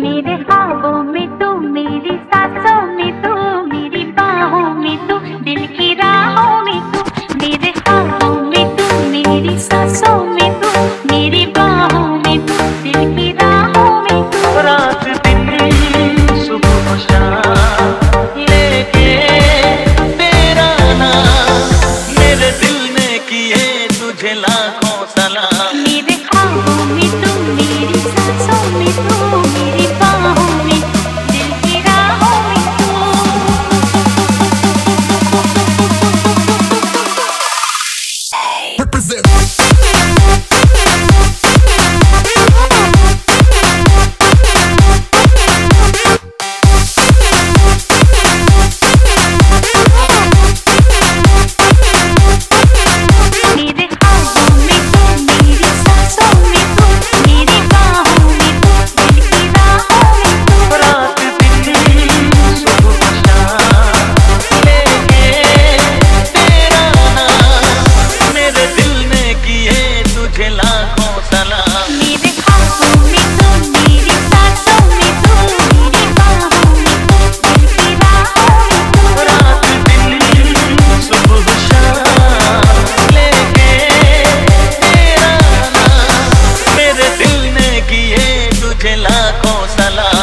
मेरे ख्वाबों में तू मेरी सांसों में तू मेरी बाहों में तू दिल की राहों में तू मेरे ख्वाबों में तू मेरी सांसों में तू मेरी बाहों में तू दिल की राहों में तू। रात दिन सुबह शाम नाम मेरे दिल ने तुझे सलाम। मेरे में मेरी सांसों में la